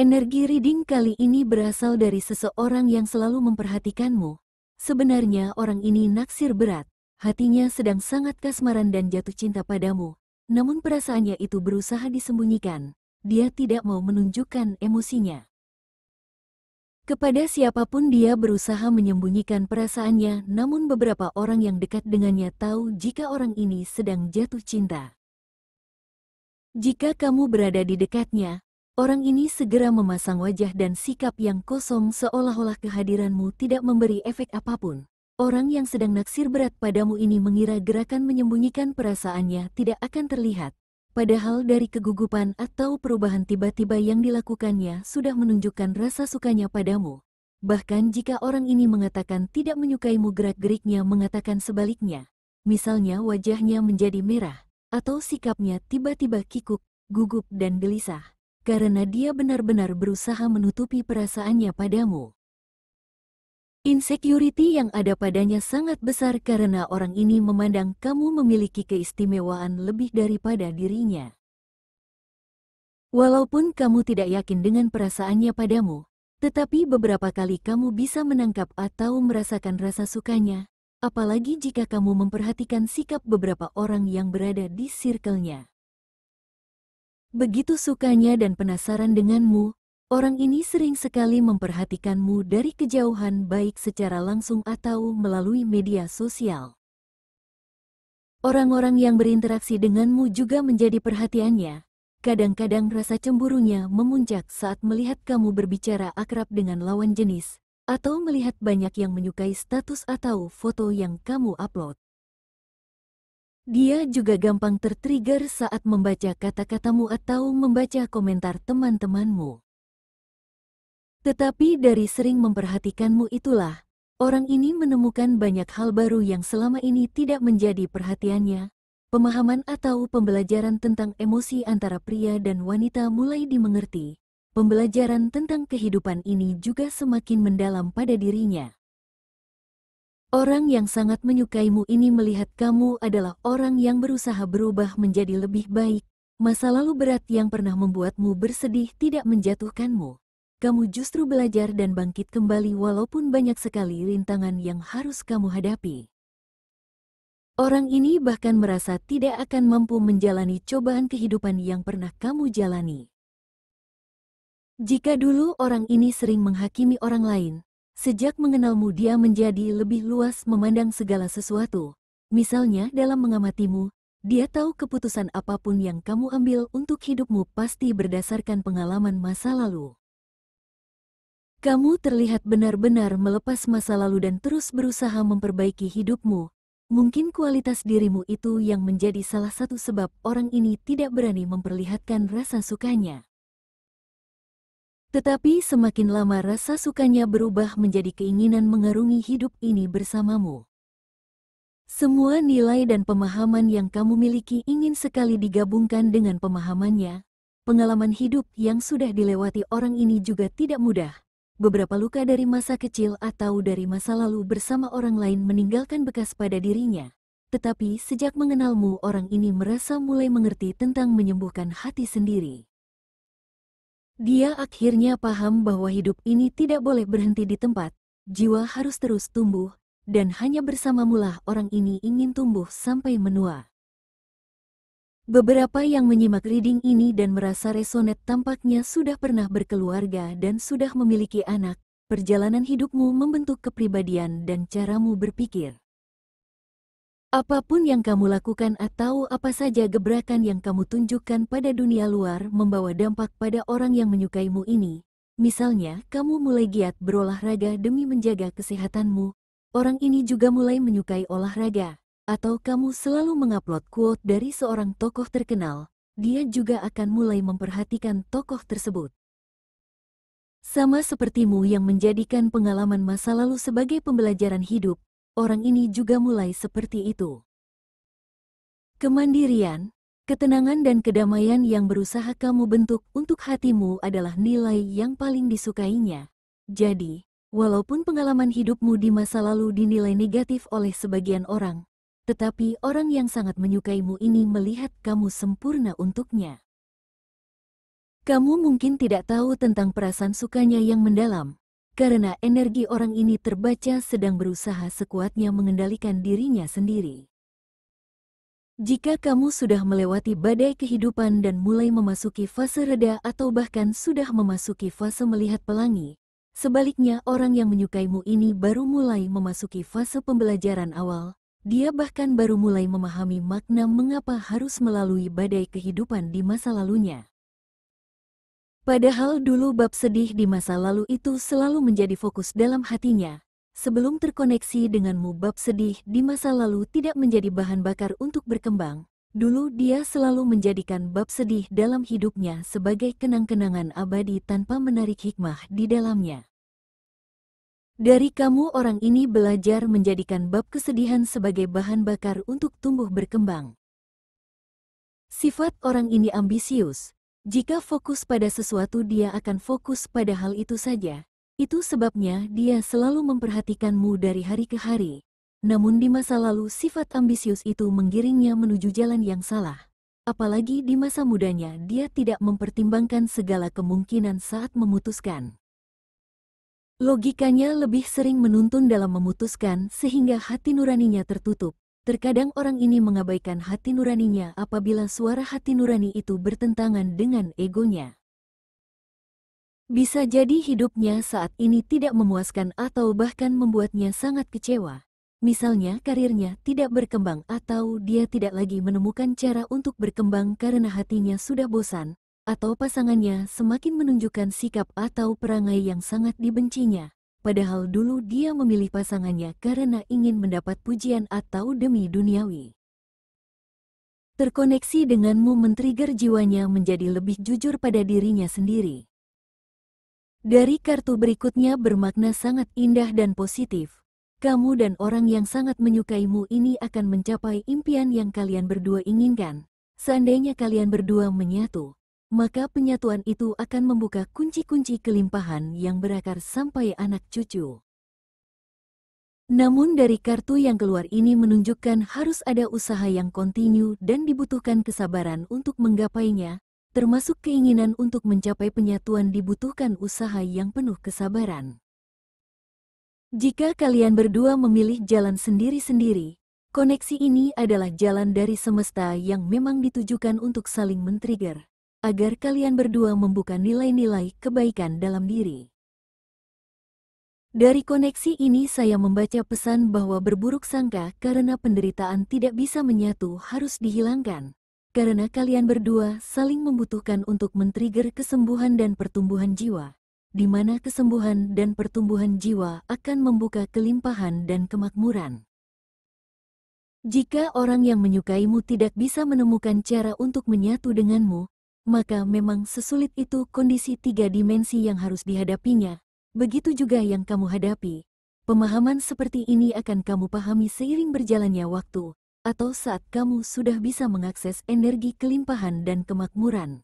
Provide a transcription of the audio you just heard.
Energi reading kali ini berasal dari seseorang yang selalu memperhatikanmu. Sebenarnya orang ini naksir berat, hatinya sedang sangat kasmaran dan jatuh cinta padamu. Namun perasaannya itu berusaha disembunyikan. Dia tidak mau menunjukkan emosinya. Kepada siapa pun dia berusaha menyembunyikan perasaannya, namun beberapa orang yang dekat dengannya tahu jika orang ini sedang jatuh cinta. Jika kamu berada di dekatnya, Orang ini segera memasang wajah dan sikap yang kosong seolah-olah kehadiranmu tidak memberi efek apa pun. Orang yang sedang naksir berat padamu ini mengira gerakan menyembunyikan perasaannya tidak akan terlihat. Padahal dari kegugupan atau perubahan tiba-tiba yang dilakukannya sudah menunjukkan rasa sukanya padamu. Bahkan jika orang ini mengatakan tidak menyukaimu gerak-geriknya mengatakan sebaliknya. Misalnya wajahnya menjadi merah, atau sikapnya tiba-tiba kikuk, gugup dan gelisah karena dia benar-benar berusaha menutupi perasaannya padamu. Insecurity yang ada padanya sangat besar karena orang ini memandang kamu memiliki keistimewaan lebih daripada dirinya. Walaupun kamu tidak yakin dengan perasaannya padamu, tetapi beberapa kali kamu bisa menangkap atau merasakan rasa sukanya, apalagi jika kamu memperhatikan sikap beberapa orang yang berada di circle-nya. Begitu sukanya dan penasaran denganmu, orang ini sering sekali memperhatikanmu dari kejauhan baik secara langsung atau melalui media sosial. Orang-orang yang berinteraksi denganmu juga menjadi perhatiannya. Kadang-kadang rasa cemburunya memuncak saat melihat kamu berbicara akrab dengan lawan jenis, atau melihat banyak yang menyukai status atau foto yang kamu upload. Dia juga gampang tertrigger saat membaca kata-katamu atau membaca komentar teman-temanmu. Tetapi dari sering memperhatikanmu itulah, orang ini menemukan banyak hal baru yang selama ini tidak menjadi perhatiannya. Pemahaman atau pembelajaran tentang emosi antara pria dan wanita mulai dimengerti. Pembelajaran tentang kehidupan ini juga semakin mendalam pada dirinya. Orang yang sangat menyukaimu ini melihat kamu adalah orang yang berusaha berubah menjadi lebih baik. Masa lalu berat yang pernah membuatmu bersedih tidak menjatuhkanmu. Kamu justru belajar dan bangkit kembali walaupun banyak sekali rintangan yang harus kamu hadapi. Orang ini bahkan merasa tidak akan mampu menjalani cobaan kehidupan yang pernah kamu jalani. Jika dulu orang ini sering menghakimi orang lain, Sejak mengenalmu dia menjadi lebih luas memandang segala sesuatu. Misalnya dalam mengamatimu, dia tahu keputusan apa pun yang kamu ambil untuk hidupmu pasti berdasarkan pengalaman masa lalu. Kamu terlihat benar-benar melepas masa lalu dan terus berusaha memperbaiki hidupmu. Mungkin kualitas dirimu itu yang menjadi salah satu sebab orang ini tidak berani memperlihatkan rasa sukanya. Tetapi semakin lama rasa sukanya berubah menjadi keinginan mengarungi hidup ini bersamamu. Semua nilai dan pemahaman yang kamu miliki ingin sekali digabungkan dengan pemahamannya. Pengalaman hidup yang sudah dilewati orang ini juga tidak mudah. Beberapa luka dari masa kecil atau dari masa lalu bersama orang lain meninggalkan bekas pada dirinya. Tetapi sejak mengenalmu orang ini merasa mulai mengerti tentang menyembuhkan hati sendiri. Dia akhirnya paham bahwa hidup ini tidak boleh berhenti di tempat, jiwa harus terus tumbuh, dan hanya bersamamulah orang ini ingin tumbuh sampai menua. Beberapa yang menyimak reading ini dan merasa resonet tampaknya sudah pernah berkeluarga dan sudah memiliki anak. Perjalanan hidupmu membentuk kepribadian dan caramu berpikir. Apa pun yang kamu lakukan atau apa saja gebrakan yang kamu tunjukkan pada dunia luar membawa dampak pada orang yang menyukaimu ini. Misalnya, kamu mulai giat berolahraga demi menjaga kesehatanmu. Orang ini juga mulai menyukai olahraga. Atau kamu selalu mengupload quote dari seorang tokoh terkenal. Dia juga akan mulai memperhatikan tokoh tersebut. Sama sepertimu yang menjadikan pengalaman masa lalu sebagai pembelajaran hidup, orang ini juga mulai seperti itu. Kemandirian, ketenangan dan kedamaian yang berusaha kamu bentuk untuk hatimu adalah nilai yang paling disukainya. Jadi, walaupun pengalaman hidupmu di masa lalu dinilai negatif oleh sebagian orang, tetapi orang yang sangat menyukaimu ini melihat kamu sempurna untuknya. Kamu mungkin tidak tahu tentang perasaan sukanya yang mendalam, karena energi orang ini terbaca sedang berusaha sekuatnya mengendalikan dirinya sendiri. Jika kamu sudah melewati badai kehidupan dan mulai memasuki fase reda atau bahkan sudah memasuki fase melihat pelangi, sebaliknya orang yang menyukaimu ini baru mulai memasuki fase pembelajaran awal, dia bahkan baru mulai memahami makna mengapa harus melalui badai kehidupan di masa lalunya. Padahal dulu bab sedih di masa lalu itu selalu menjadi fokus dalam hatinya, sebelum terkoneksi denganmu bab sedih di masa lalu tidak menjadi bahan bakar untuk berkembang. Dulu dia selalu menjadikan bab sedih dalam hidupnya sebagai kenang-kenangan abadi tanpa menarik hikmah di dalamnya. Dari kamu orang ini belajar menjadikan bab kesedihan sebagai bahan bakar untuk tumbuh berkembang. Sifat orang ini ambisius. Jika fokus pada sesuatu dia akan fokus pada hal itu saja. Itu sebabnya dia selalu memperhatikanmu dari hari ke hari. Namun di masa lalu sifat ambisius itu menggiringnya menuju jalan yang salah. Apalagi di masa mudanya dia tidak mempertimbangkan segala kemungkinan saat memutuskan. Logikanya lebih sering menuntun dalam memutuskan sehingga hati nuraninya tertutup. Terkadang orang ini mengabaikan hati nuraninya apabila suara hati nurani itu bertentangan dengan egonya. Bisa jadi hidupnya saat ini tidak memuaskan atau bahkan membuatnya sangat kecewa. Misalnya karirnya tidak berkembang atau dia tidak lagi menemukan cara untuk berkembang karena hatinya sudah bosan, atau pasangannya semakin menunjukkan sikap atau perangai yang sangat dibencinya, padahal dulu dia memilih pasangannya karena ingin mendapat pujian atau demi duniawi. Terkoneksi denganmu men-trigger jiwanya menjadi lebih jujur pada dirinya sendiri. Dari kartu berikutnya bermakna sangat indah dan positif. Kamu dan orang yang sangat menyukaimu ini akan mencapai impian yang kalian berdua inginkan. Seandainya kalian berdua menyatu, maka penyatuan itu akan membuka kunci-kunci kelimpahan yang berakar sampai anak cucu. Namun dari kartu yang keluar ini menunjukkan harus ada usaha yang kontinu dan dibutuhkan kesabaran untuk menggapainya, termasuk keinginan untuk mencapai penyatuan dibutuhkan usaha yang penuh kesabaran. Jika kalian berdua memilih jalan sendiri-sendiri, koneksi ini adalah jalan dari semesta yang memang ditujukan untuk saling men-trigger agar kalian berdua membuka nilai-nilai kebaikan dalam diri. Dari koneksi ini saya membaca pesan bahwa berburuk sangka karena penderitaan tidak bisa menyatu harus dihilangkan. Karena kalian berdua saling membutuhkan untuk men-trigger kesembuhan dan pertumbuhan jiwa, di mana kesembuhan dan pertumbuhan jiwa akan membuka kelimpahan dan kemakmuran. Jika orang yang menyukaimu tidak bisa menemukan cara untuk menyatu denganmu, maka memang sesulit itu kondisi tiga dimensi yang harus dihadapinya. Begitu juga yang kamu hadapi. Pemahaman seperti ini akan kamu pahami seiring berjalannya waktu, atau saat kamu sudah bisa mengakses energi kelimpahan dan kemakmuran.